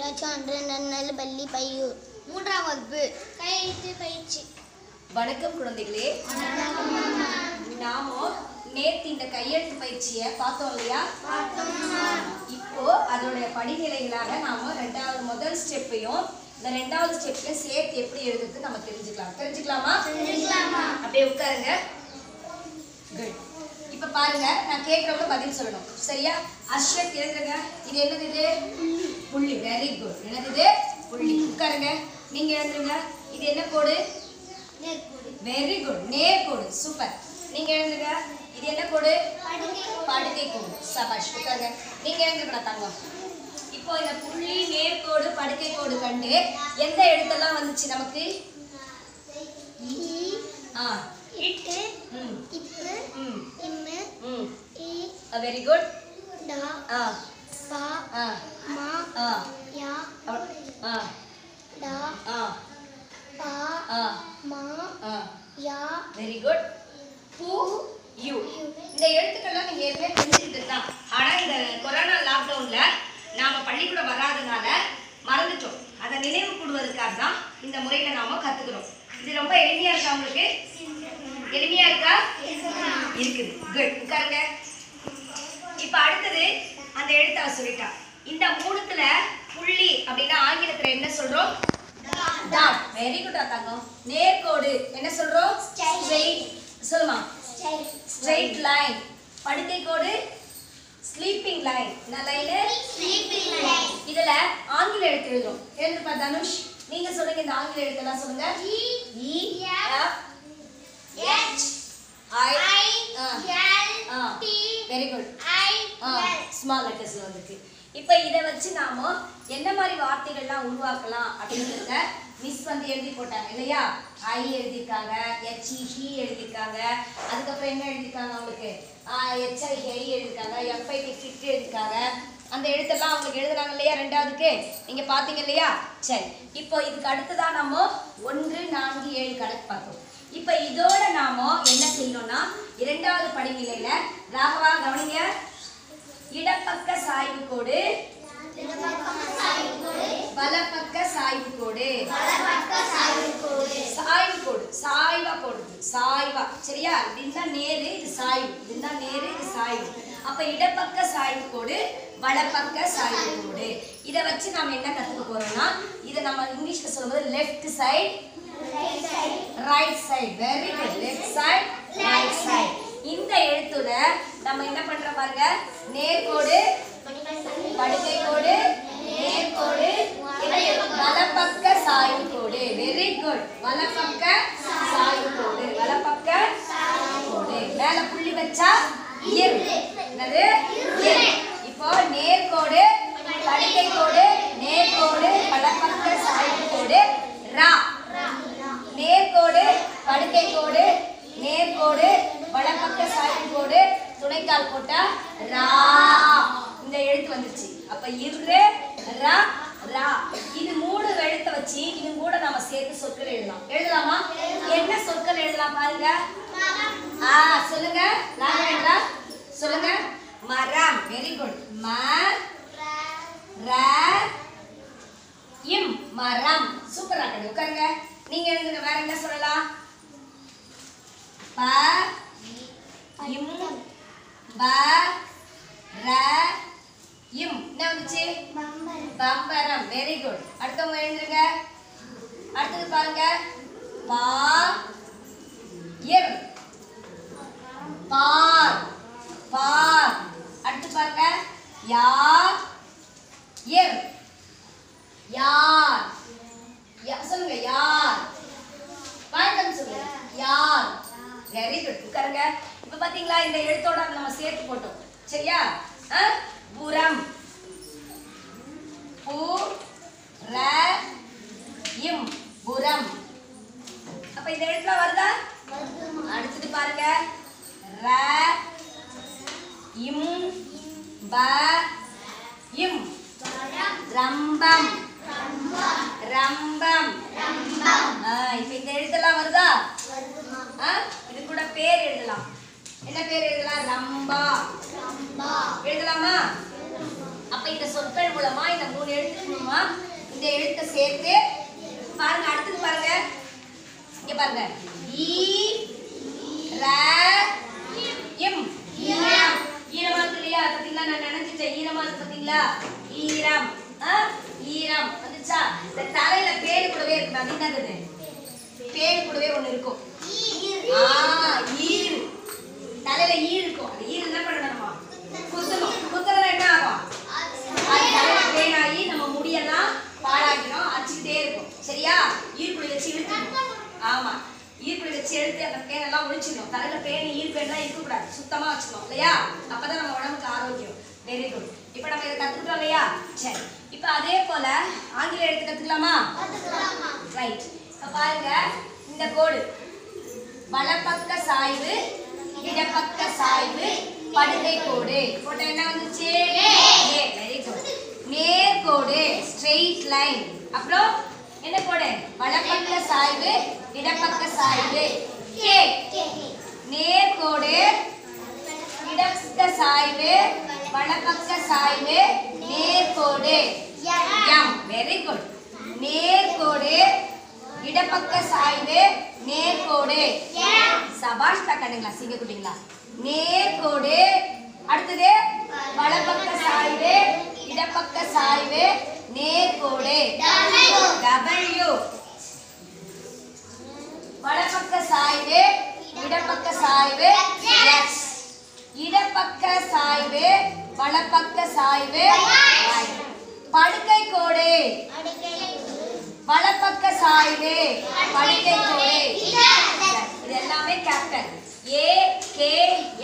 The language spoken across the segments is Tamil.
ஊராட்சி ஒன்று நன்னல் பள்ளி பையூர் மூன்றாம் வகுப்பு. கையெழுத்து பயிற்சி. வணக்கம் குழந்தைகளே. நாம நேத்து இந்த கையெழுத்து பயிற்சியை பார்த்தோம் இல்லையா? இப்போ அதோடைய படிநிலைகளாக நாம ரெண்டாவது முதல் ஸ்டெப்பையும் இந்த ரெண்டாவது ஸ்டெப்ல சேர்த்து எப்படி எழுதுறது நம்ம தெரிஞ்சுக்கலாம். தெரிஞ்சுக்கலாமா? அப்படியே உட்காருங்க. குட் இப்போ பாருங்க நான் கேட்கறவங்க பதில் சொல்லணும். சரியா? அஸ்வத் எழுதுங்க. இது என்னது இது? புள்ளி. வெரி குட் என்னது புள்ளி. உட்காருங்க. நீங்க எழுதுங்க இது என்ன கோடு? Very good. நேர்கோடு சூப்பர் நீங்க எழுதுங்க இது என்ன கோடு? படுக்கை கோடு. சபாஷ் உட்காருங்க. நீங்க எழுந்துக்கணும் தங்கம். இப்போ இந்த புள்ளி நேர்கோடு படுக்கை கோடு கண்டு எந்த எழுத்தெல்லாம் வந்துச்சு நமக்கு? வெரி குட் ஆ ஆ. யா. ஆ. டா. ஆ. பா. ஆ. மா. யா. வெரி குட் பூ யூ இந்த எழுத்துக்கள்லாம் நீங்க ஏற்கனவே தெரிஞ்சுக்கிட்டு தான். ஆனா இந்த கொரோனா லாக்டவுன்ல நாம பள்ளிக்கூடம் வராதனால மறந்துட்டோம். அதை நினைவு கூடுவதற்காக தான் இந்த முறையில நாம கத்துக்கிறோம். இது ரொம்ப எளிமையா இருக்கா உங்களுக்கு? எளிமையா இருக்கா? இருக்குது. குட் உட்காருங்க. இப்ப அடுத்தது அந்த எழுத்தை சொல்லிட்டா இந்த மூணுத்துல அப்படின்னா ஆங்கிலத்துல என்ன சொல்றோம்? டாட் வெரி குட் தங்கம். நேர்கோடு. என்ன சொல்றோம்? ஸ்ட்ரெயிட் சொல்லுமா? ஸ்ட்ரெயிட் லைன் படுக்கை கோடு ஸ்லீப்பிங் லைன் என்ன லைனு இதுல ஆங்கில எழுத்து எழுதுறோம் எழுதுப்பா தனுஷ்? நீங்க சொல்லுங்க இந்த ஆங்கில எழுத்தெல்லாம் சொல்லுங்க. E F H I very good small லெட்டர்ஸ்ல வந்திருக்கு. இப்போ இதை வச்சு நாம என்ன மாதிரி வார்த்தைகள்லாம் உருவாக்கலாம் அப்படிங்கிறத மிஸ் வந்து எழுதி போட்டாங்க இல்லையா? ஐ எழுதியிருக்காங்க ஹெச்இ ஹி எழுதியிருக்காங்க. அதுக்கப்புறம் என்ன எழுதியிருக்காங்க அவங்களுக்கு? ஹெச்ஐ ஹெய் எழுதியிருக்காங்க எஃப்ஐடி ஃபிட் எழுதியிருக்காங்க. அந்த எழுத்தெல்லாம் அவங்களுக்கு எழுதுறாங்க இல்லையா ரெண்டாவதுக்கு? நீங்க பாத்தீங்க இல்லையா? சரி. இப்போ இதுக்கு அடுத்துதான் நம்ம ஒன்று நான்கு ஏழு கணக்கு பார்த்தோம் இப்போ இதோட நாம என்ன செய்யணும்னா இரண்டாவது படிநிலையில ராகவா கவனிங்க. இடப்பக்க சாய்வு கோடு வலப்பக்க சாய்வு கோடு சாய்வு கோடு சாய்வா போடுது. சாய்வா. சரியா? இதுதான் நேரு இது சாய்வு. இதுதான் நேரு இது சாய்வு. அப்ப இடப்பக்க சாய்வு கோடு வலப்பக்க சாய்வு கோடு இதை வச்சு நாம என்ன கத்துக்க போறோம்னா இதை நம்ம இங்கிலீஷ்ல சொல்லும்போது left side right side very good left side right side இந்த எழுத்துல நம்ம என்ன பண்ற பாருங்க நேர்கோடு படுக்கை கோடு நேர்கோடு வலப்பக்க சாய்வு கோடு வெரி குட் வலப்பக்க சாய்வு கோடு வலப்பக்க கோடு மேல புள்ளி வச்சா இர் என்னது இர் இப்போ நேர்கோடு படுக்கை கோடு நேர்கோடு வலப்பக்க சாய்வு கோடு ரா நேர்கோடு படுக்கை கோடு நேர்கோடு வலப்பக்க சாய்வு கோடு துணைக்கால் போட்டா ரா இந்த எழுத்து வந்துருச்சு அப்ப இரு ரா ரா. இது மூணு எழுத்தை வச்சு இது கூட நாம சேர்த்து சொற்கள் எழுதலாம். எழுதலாமா? என்ன சொற்கள் எழுதலாம் பாருங்க. ஆ சொல்லுங்க. ராகவேந்திரா சொல்லுங்க. மரம். வெரி குட் ம ர இம் மரம். சூப்பரா கடி உட்காருங்க. நீங்க எழுதுங்க. வேற என்ன சொல்லலாம்? ப இம் ப ர இம் என்ன வந்துச்சு? பம்பரம். வெரி குட் அடுத்தவங்க எழுந்துருங்க. அடுத்தது பாருங்க. பா இர் பார். பார். அடுத்து பாருங்க. யா இர் யார்? சொல்லுங்க. யார்? வணக்கம் சொல்லுங்க. யார்? வெரி குட் உட்காருங்க. இப்ப பாத்தீங்களா இந்த எழுத்தோட நம்ம சேர்த்து போட்டோம். சரியா? ஆ? புறம். பு ர இம் புறம். அப்ப இந்த எழுத்துல வருதா? அடுத்தது பாருங்க. ர இம் ப இம். ரம்பம். ரம்பம். ஆ, இப்ப இந்த எழுத்தெல்லாம் வருதா? இது கூட பேர் எழுதலாம். என்ன பேர் எழுதலாம்? ரம்பா. எழுதலாமா? அப்ப இந்த சொற்கள் மூலமா இந்த மூணு எழுத்து மூலமா இந்த எழுத்தை சேர்த்து பாருங்க அடுத்தது பாருங்க. இங்க பாருங்க. ஈ ர இம் ஈரம். ஈரமா இருக்கு இல்லையா? பாத்தீங்களா நான் நினைச்சிட்டேன். ஈரமா இருக்கு பாத்தீங்களா? ஈரம். ஆ? ஈரம். வந்துச்சா? இந்த தலையில பேரு கூடவே இருக்கு. அது என்னது? பேரு கூடவே ஒண்ணு இருக்கும். ஆ ஈர். தலையில ஈர் இருக்கும். அந்த ஈர் என்ன பண்ணணுமா குத்தணும் குத்துறது என்ன ஆகும் அது தலையில பேன் ஆகி நம்ம முடியெல்லாம் பாழாக்கணும் அடிச்சுக்கிட்டே இருக்கும் சரியா ஈர்க்குழி வச்சு இழுத்துக்கணும் ஆமா ஈர்க்குழி வச்சு எடுத்து அந்த பேனெல்லாம் ஒழிச்சிடணும் தலையில பேன் ஈர் பேன்லாம் இருக்கக்கூடாது சுத்தமா வச்சுக்கணும் இல்லையா? அப்பதான் நம்ம உடம்புக்கு ஆரோக்கியம். வெரி குட் இப்போ நம்ம இதை கத்துக்கிட்டோம் இல்லையா? சரி. இப்போ அதே போல ஆங்கில எழுத்து கத்துக்கலாமா? ரைட் இப்போ பாருங்க இந்த கோடு. வலப்பக்க சாய்வு இடப்பக்க சாய்வு படுகை கோடு. போட்ட என்ன வந்துச்சு வெரி குட் நேர்கோடு ஸ்ட்ரெயிட் லைன் அப்புறம் என்ன கோடு? வலப்பக்க சாய்வு இடப்பக்க சாய்வு. கே நேர்கோடு இடப்பக்க சாய்வு வலப்பக்க சாய்வு நேர்கோடு. எம். வெரி குட் நேர்கோடு இடப்பக்க சாய்வு நேர்கோடு. சபாஷ் கண்ணுங்களா சிங்க குட்டிங்களா? நேர்கோடு. அடுத்தது வலப்பக்க சாய்வு இடப்பக்க சாய்வு நேர்கோடு. டபிள்யூ வலப்பக்க சாய்வு இடப்பக்க சாய்வு எக்ஸ் இடப்பக்க சாய்வு வலப்பக்க சாய்வு. படுக்கை கோடு வலப்பக்க சாய்வு. படுக்கை கோடு இது எல்லாமே capital A K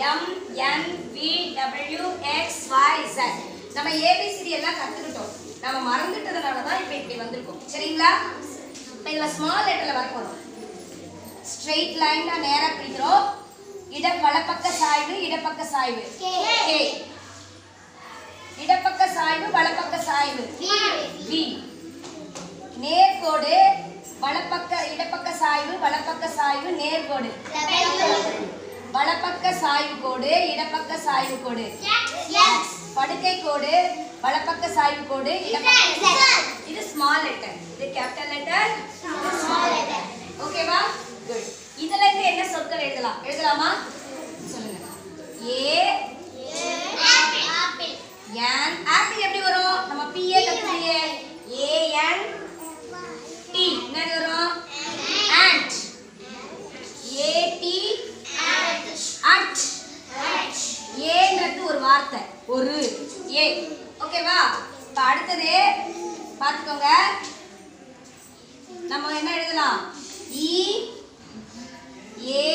M N V W X Y Z. நம்ம ஏபிசிடி எல்லாம் கற்றுக்கிட்டோம் நம்ம மறந்துட்டதுனால தான் இப்போ இப்படி வந்திருக்கோம். சரிங்களா? இப்போ இதில் ஸ்மால் லெட்டரில் வர போகிறோம் ஸ்ட்ரெயிட் லைன் நேராக பிடிக்கிறோம் இட வலப்பக்க சாய்வு இடப்பக்க சாய்வு. கே இடப்பக்க சாய்வு வலப்பக்க சாய்வு. வி. நேர்கோடு வலப்பக்க இடப்பக்க சாய்வு வலப்பக்க சாய்வு நேர்கோடு. வலப்பக்க சாய்வு கோடு இடப்பக்க சாய்வு கோடு படுக்கை கோடு வலப்பக்க சாய்வு. கோடு இது ஸ்மால் லெட்டர் இது கேபிட்டல் லெட்டர் ஸ்மால் லெட்டர் ஓகேவா குட் இதுல இருந்து என்ன சொற்கள் எழுதலாம்? எழுதலாமா? சொல்லுங்க. ஏ என் ஆப்பிள் எப்படி வரும்? நம்ம பிஏ கத்துக்கலையே ஏ என் டி என்னது வரும் ant ஏ டி அட் ஏன்றது ஒரு வார்த்தை ஒரு ஏ ஓகேவா இப்போ அடுத்தது பார்த்துக்கோங்க நம்ம என்ன எழுதலாம் இ ஏ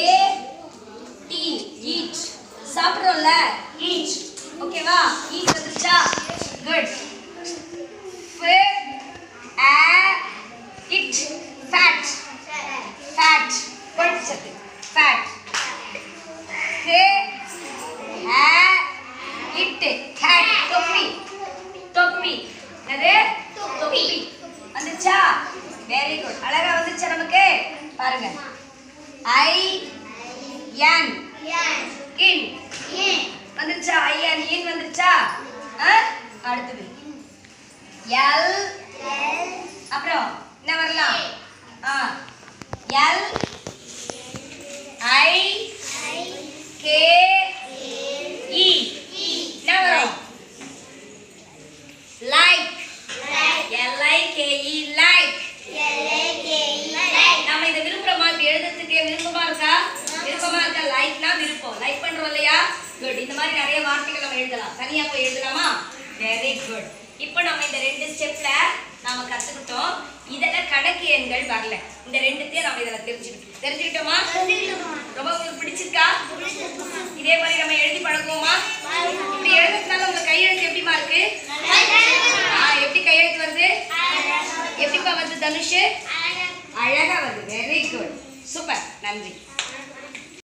டி ஈட் சாப்பிடுறோம்ல ஈட் ஓகேவா ஈட் வந்துச்சா குட் ஃபே ஆ இட் ஃபேட் ஃபேட் கொழுச்சது ஃபேட் ஹே ஆ இட் ஹேட் தொப்பி. தொப்பி. என்னது? தொப்பி. வந்துச்சா? வெரி குட் அழகா வந்துச்சா நமக்கு? பாருங்க. ஐ என் இன் வந்துருச்சா? ஐ என் இன் வந்துருச்சா? ஆ? அடுத்தது. எல் அப்புறம் என்ன வரலாம் ஆ எல் ஐ கே இ என்ன வரும் like L I K E like நம்ம இதை விரும்புறோமா இப்படி எழுதுறதுக்கு விருப்பமா இருக்கா விருப்பமா இருக்கா லைக்னா விருப்பம் லைக் பண்றோம் இல்லையா குட் இந்த மாதிரி நிறைய வார்த்தைகள் நம்ம எழுதலாம் தனியா போய் எழுதலாமா வெரி குட் இப்போ நம்ம இந்த ரெண்டு ஸ்டெப்ல நாம கத்துக்கிட்டோம். இதெல்லாம் கணக்கு எண்கள் வரல. இந்த ரெண்டுத்தையும் நம்ம இதில் தெரிஞ்சுக்கிட்டோம். தெரிஞ்சுக்கிட்டோமா? ரொம்ப உங்களுக்கு பிடிச்சிருக்கா? இதே மாதிரி நம்ம எழுதி பழகுவோமா? இப்படி எழுதுறதுனால உங்க கையெழுத்து எப்படிமா இருக்கு? எப்படி கையெழுத்து வருது? எப்படிப்பா வருது தனுஷ்? அழகா வருது. Very good super. நன்றி.